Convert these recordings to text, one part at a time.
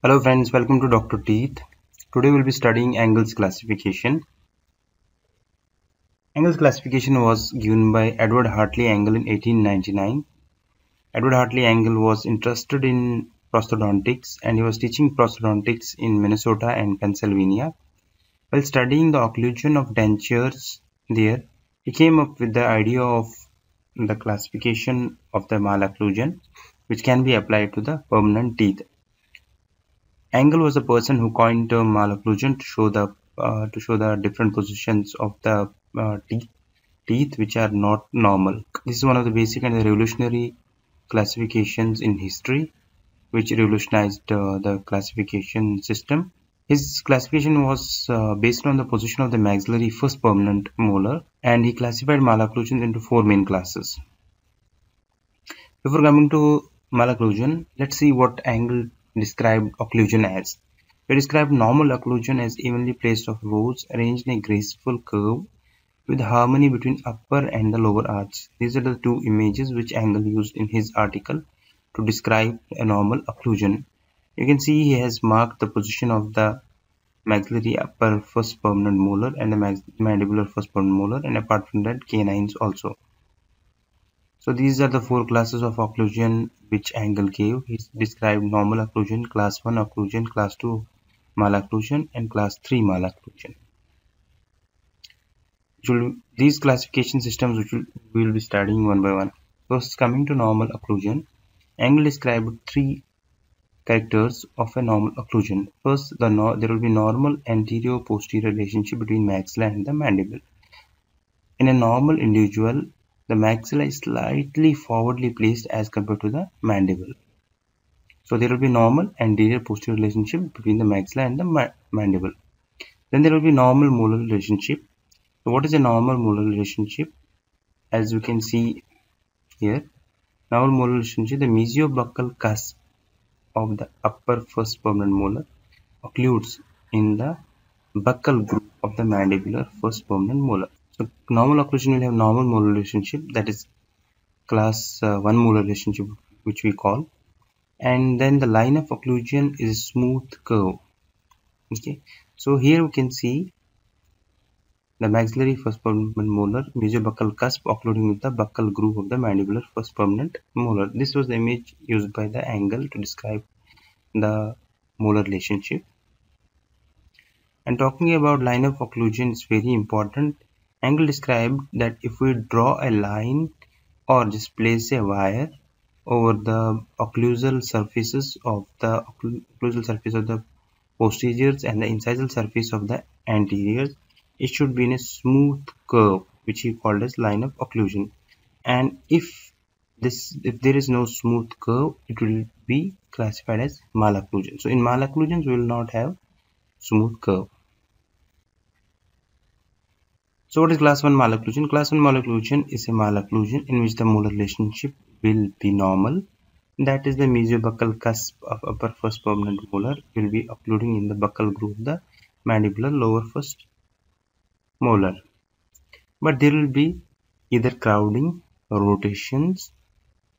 Hello friends, welcome to Dr. Teeth. Today we'll be studying angles classification. Angles classification was given by Edward Hartley Angle in 1899. Edward Hartley Angle was interested in prosthodontics and he was teaching prosthodontics in Minnesota and Pennsylvania. While studying the occlusion of dentures there, he came up with the idea of the classification of the malocclusion which can be applied to the permanent teeth. Angle was the person who coined term malocclusion to show the uh, to show the different positions of the uh, teeth, teeth which are not normal. This is one of the basic and revolutionary classifications in history which revolutionized uh, the classification system. His classification was uh, based on the position of the maxillary first permanent molar and he classified malocclusions into four main classes. Before coming to malocclusion, let's see what angle described occlusion as. We describe normal occlusion as evenly placed of rows arranged in a graceful curve with harmony between upper and the lower arch. These are the two images which Angle used in his article to describe a normal occlusion. You can see he has marked the position of the maxillary upper first permanent molar and the mandibular first permanent molar and apart from that canines also. So these are the four classes of occlusion which Angle gave. He described normal occlusion, class 1 occlusion, class 2 malocclusion and class 3 malocclusion. These classification systems which we will be studying one by one. First coming to normal occlusion, Angle described three characters of a normal occlusion. First, the no there will be normal anterior-posterior relationship between maxilla and the mandible. In a normal individual, the maxilla is slightly forwardly placed as compared to the mandible. So there will be normal anterior posterior relationship between the maxilla and the ma mandible. Then there will be normal molar relationship. So what is a normal molar relationship? As you can see here, normal molar relationship, the mesiobuccal cusp of the upper first permanent molar occludes in the buccal groove of the mandibular first permanent molar. So normal occlusion will have normal molar relationship that is class uh, 1 molar relationship which we call. And then the line of occlusion is a smooth curve. Okay? So here we can see the maxillary first permanent molar mesiobuccal cusp occluding with the buccal groove of the mandibular first permanent molar. This was the image used by the angle to describe the molar relationship. And talking about line of occlusion is very important Angle described that if we draw a line or just place a wire over the occlusal surfaces of the occlusal surface of the posteriors and the incisal surface of the anteriors, it should be in a smooth curve which he called as line of occlusion. And if this if there is no smooth curve, it will be classified as malocclusion. So in malocclusions we will not have smooth curve. So what is class 1 malocclusion? Class 1 malocclusion is a malocclusion in which the molar relationship will be normal. That is the mesiobuccal cusp of upper first permanent molar will be occluding in the buccal groove the mandibular lower first molar. But there will be either crowding, rotations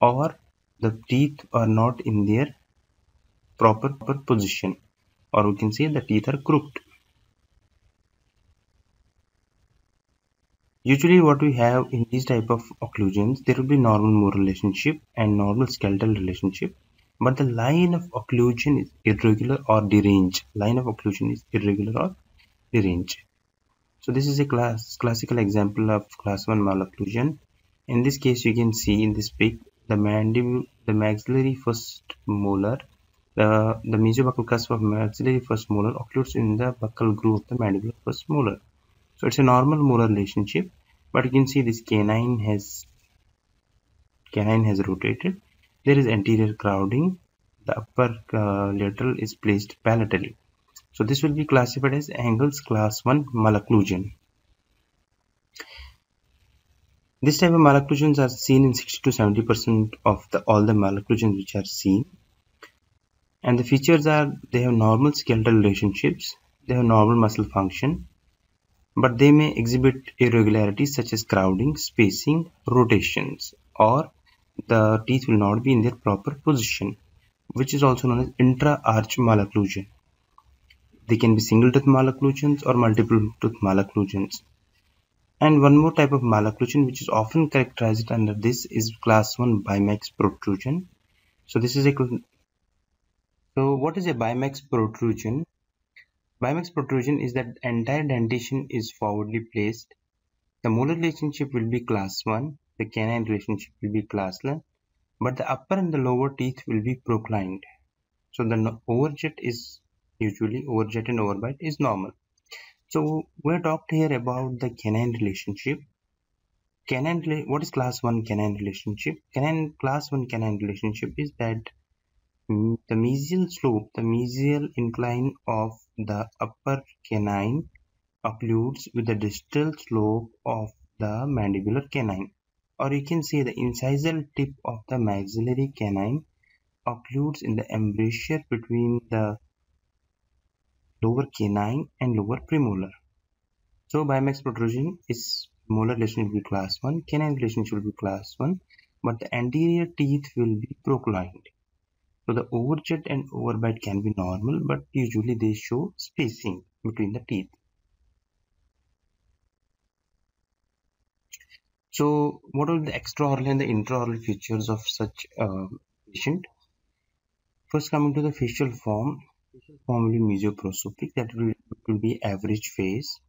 or the teeth are not in their proper, proper position or we can say the teeth are crooked. Usually what we have in these type of occlusions, there will be normal molar relationship and normal skeletal relationship. But the line of occlusion is irregular or deranged. Line of occlusion is irregular or deranged. So this is a class classical example of class 1 malocclusion. In this case, you can see in this pic the mandible, the maxillary first molar, the, the mesiobuccal cusp of maxillary first molar occludes in the buccal groove of the mandibular first molar. So it's a normal molar relationship, but you can see this canine has canine has rotated. There is anterior crowding. The upper uh, lateral is placed palatally. So this will be classified as angles class 1 malocclusion. This type of malocclusions are seen in 60 to 70 percent of the all the malocclusions which are seen. And the features are they have normal skeletal relationships, they have normal muscle function, but they may exhibit irregularities such as crowding, spacing, rotations, or the teeth will not be in their proper position. which is also known as intra-arch malocclusion. They can be single tooth malocclusions or multiple tooth malocclusions. And one more type of malocclusion which is often characterized under this is class 1 bimax protrusion. So this is a so what is a bimax protrusion? Bimax protrusion is that entire dentition is forwardly placed. The molar relationship will be class 1, the canine relationship will be class 1, but the upper and the lower teeth will be proclined. So the overjet is usually overjet and overbite is normal. So we talked here about the canine relationship. Canine, what is class 1 canine relationship? Canine class 1 canine relationship is that Mm, the mesial slope, the mesial incline of the upper canine occludes with the distal slope of the mandibular canine or you can say the incisal tip of the maxillary canine occludes in the embrasure between the lower canine and lower premolar. So bimax protrusion is molar relation will be class 1, canine relation will be class 1, but the anterior teeth will be proclined. So the overjet and overbite can be normal, but usually they show spacing between the teeth. So what are the extraoral and the intraoral features of such a patient? First coming to the facial form, facial form will be mesoprosopic that will, will be average face.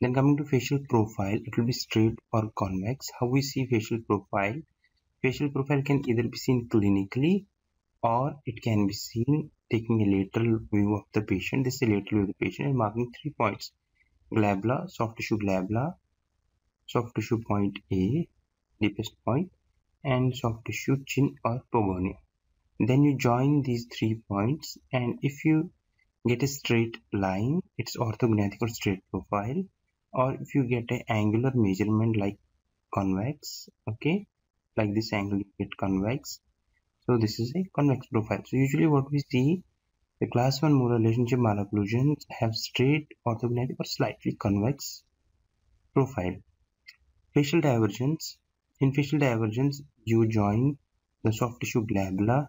Then coming to facial profile, it will be straight or convex. How we see facial profile? Facial profile can either be seen clinically or it can be seen taking a lateral view of the patient. This is a lateral view of the patient and marking three points. Glabella, soft tissue glabella, soft tissue point A, deepest point, and soft tissue chin or pogonion. Then you join these three points and if you get a straight line, it's orthognathic or straight profile. Or if you get an angular measurement like convex, okay, like this angle you get convex. So this is a convex profile. So usually what we see the class 1 molar relationship malocclusions have straight orthognathic or slightly convex profile. Facial divergence. In facial divergence, you join the soft tissue glabella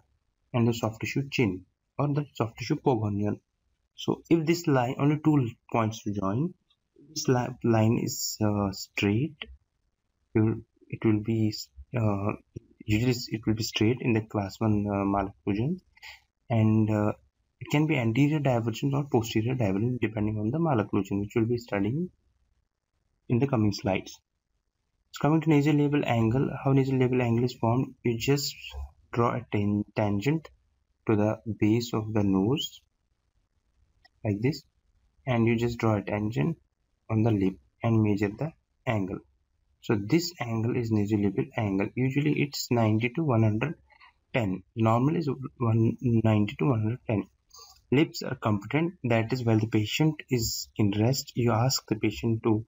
and the soft tissue chin or the soft tissue pogonion. So if this line, only two points to join, this line is uh, straight, it will be, uh, usually it will be straight in the class 1 uh, malocclusion and uh, it can be anterior divergence or posterior divergence depending on the malocclusion which we'll be studying in the coming slides. So coming to nasal labial angle, how nasal labial angle is formed, you just draw a tan tangent to the base of the nose like this and you just draw a tangent on the lip and measure the angle. So this angle is nasolabial angle. Usually it's 90 to 110. Normal is 190 to 110. Lips are competent. That is while the patient is in rest, you ask the patient to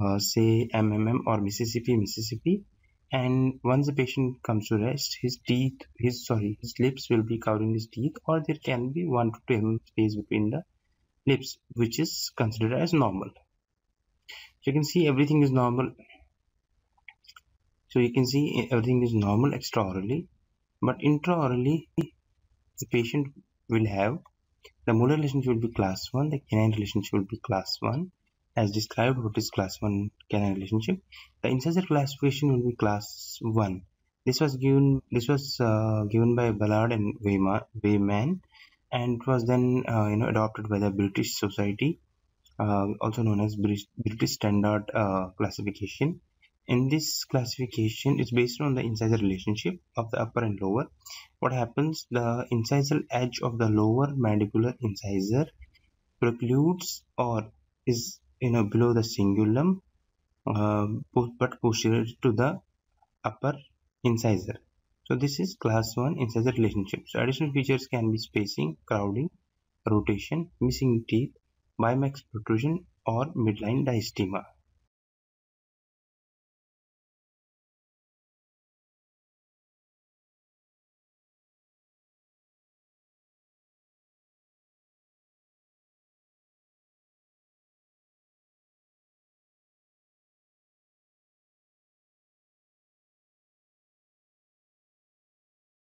uh, say MMM or Mississippi, Mississippi. And once the patient comes to rest, his teeth, his sorry, his lips will be covering his teeth, or there can be one to two mm space between the lips, which is considered as normal. So you can see everything is normal. So you can see everything is normal extraorally, but intraorally, the patient will have the molar relationship will be class 1, the canine relationship will be class 1, as described what is class 1 canine relationship? The incisor classification will be class 1 this was given this was uh, given by Ballard and Weyman and it was then uh, you know adopted by the British Society uh, also known as British Standard uh, classification in this classification it's based on the incisor relationship of the upper and lower. What happens? The incisal edge of the lower mandibular incisor precludes or is you know below the cingulum uh, but posterior to the upper incisor. So this is class 1 incisor relationship. So additional features can be spacing crowding rotation missing teeth bimax protrusion or midline diastema